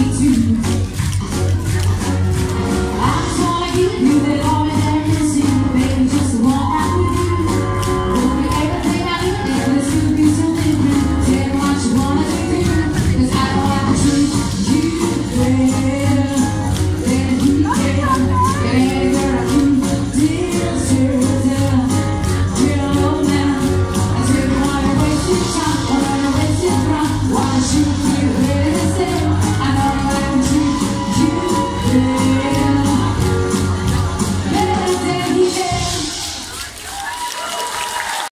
you.